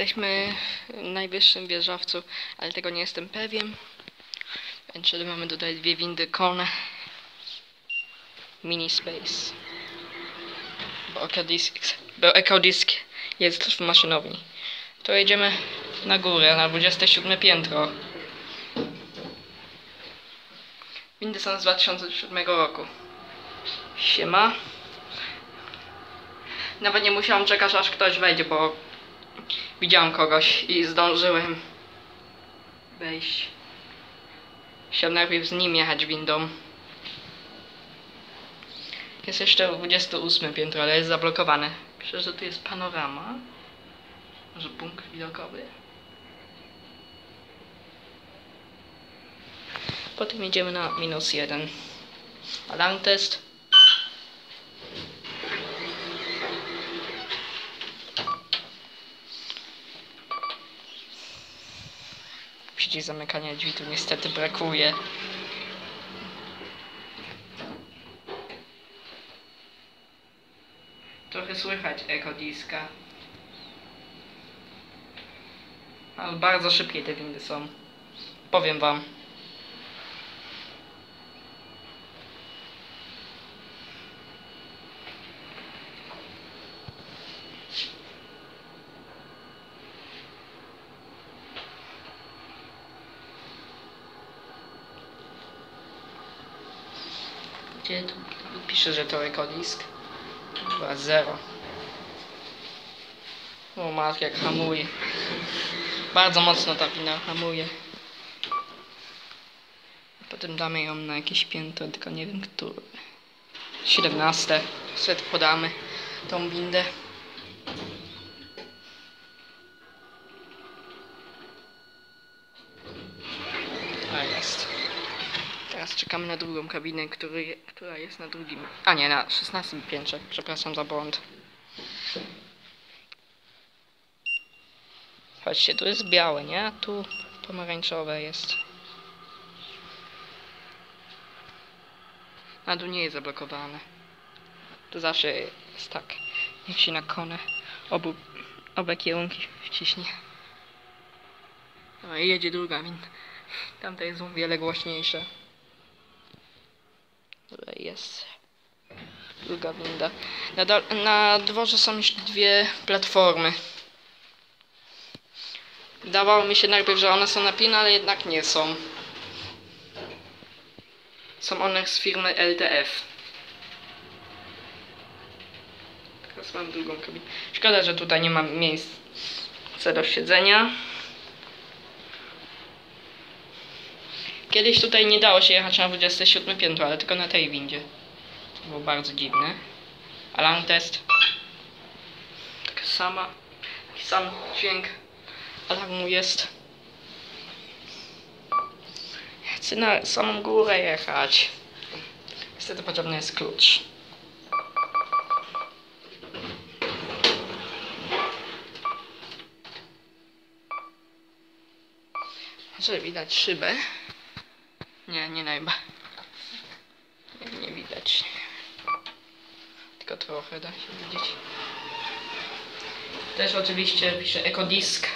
Jesteśmy w najwyższym wieżowcu, ale tego nie jestem pewien. Czyli mamy tutaj dwie windy Kone. Mini Space. Bo Ekodisk, bo Ekodisk jest w maszynowni. To jedziemy na górę, na 27 piętro. Windy są z 2007 roku. Siema. Nawet nie musiałam czekać aż ktoś wejdzie, bo widziałam kogoś i zdążyłem wejść. Chciałem najpierw z nim jechać windą. Jest jeszcze 28 piętro, ale jest zablokowane. Piszę, że tu jest panorama. Może punkt widokowy. Potem idziemy na minus jeden. Alarm test. Przycisk zamykania drzwi tu niestety brakuje. Trochę słychać eko diska. Ale bardzo szybkie te windy są. Powiem wam. Gdzie tu pisze, że to ekodisk? Chyba zero. O matki jak hamuje. Bardzo mocno ta wina hamuje. Potem damy ją na jakieś piętro, tylko nie wiem które. 17. Set podamy tą windę. A jest. Teraz czekamy na drugą kabinę, który, która jest na drugim. A nie, na 16 piętrze. Przepraszam za błąd. Chodźcie, tu jest białe, nie? A tu pomarańczowe jest. A tu nie jest zablokowane. Tu zawsze jest tak. Niech się na konę obu, oba kierunki wciśnie. No i jedzie druga winda. Tamta jest o wiele głośniejsza. Tutaj jest druga winda. Na, na dworze są jeszcze dwie platformy. Wydawało mi się najpierw, że one są na pin, ale jednak nie są. Są one z firmy LTF. Teraz mam drugą kabinę. Szkoda, że tutaj nie mam miejsca do siedzenia. Kiedyś tutaj nie dało się jechać na 27 piętro, ale tylko na tej windzie. To było bardzo dziwne. Alarm test. Taka sama. Taki sam dźwięk alarmu jest. Chcę na samą górę jechać. Niestety potrzebny jest klucz. Może widać szybę. Nie, nie najba. Nie, nie widać. Tylko trochę da się widzieć. Też oczywiście pisze ekodisk.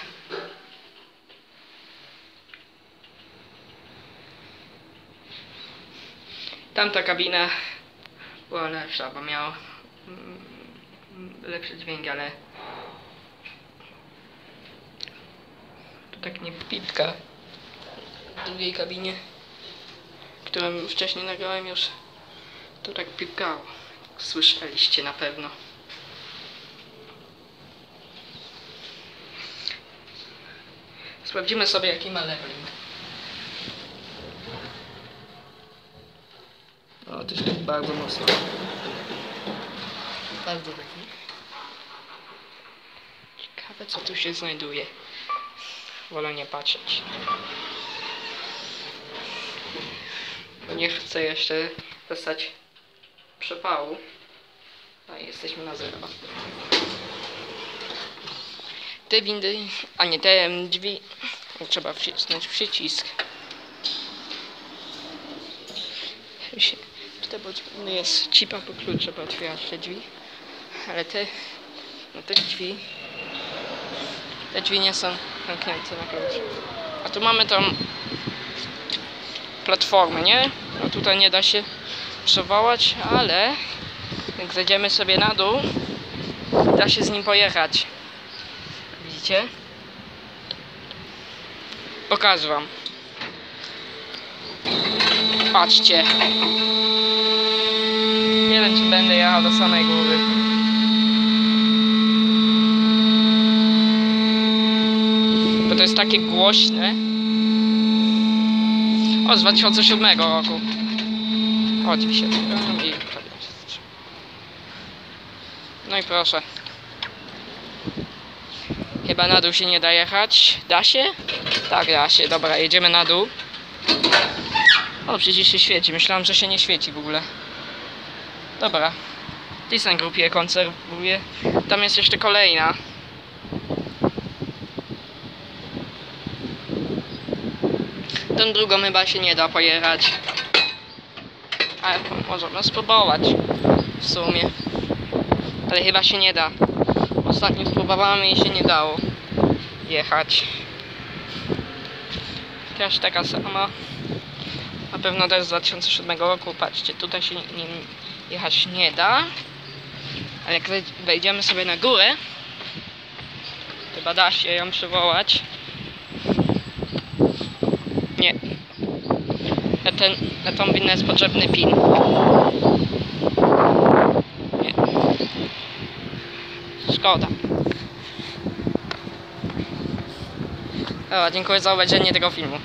Tamta kabina była lepsza, bo miała mm, lepszy dźwięk, ale tu tak nie pitka w drugiej kabinie, którą wcześniej nagrałem już, to tak pipkało. Słyszeliście na pewno. Sprawdzimy sobie jaki ma leveling. O, też tak bardzo mocno. Bardzo taki. Ciekawe co tu się znajduje. Wolę nie patrzeć. Bo nie chcę jeszcze dostać przepału. A jesteśmy na zero. Te windy, a nie te drzwi, trzeba wcisnąć przycisk. Tutaj potrzebny jest cipa po klucz, żeby otwierać te drzwi. Ale te, no te drzwi Te drzwi nie są zamknięte na klucz. A tu mamy tą platformę, nie? No tutaj nie da się przewołać, ale jak zejdziemy sobie na dół, da się z nim pojechać. Widzicie? Pokażę wam. Patrzcie. Nie wiem, czy będę jechał do samej góry. Bo to jest takie głośne. O, z 2007 roku. O, drzwi się i. No i proszę. Chyba na dół się nie da jechać. Da się? Tak, da się. Dobra, jedziemy na dół. O, przecież się świeci. Myślałem, że się nie świeci w ogóle. Dobra. Disney grupie konserwuję. Tam jest jeszcze kolejna. Tą drugą chyba się nie da pojechać. Ale możemy spróbować. W sumie. Ale chyba się nie da. Ostatnio spróbowałem i się nie dało jechać. Też taka sama. Na pewno też z 2007 roku. Patrzcie, tutaj się nie, nie, jechać nie da. Ale jak wej- wejdziemy sobie na górę, chyba da się ją przywołać. Nie. Na, ten, na tą winę jest potrzebny pin. Nie. Szkoda. Dobra, dziękuję za obejrzenie tego filmu.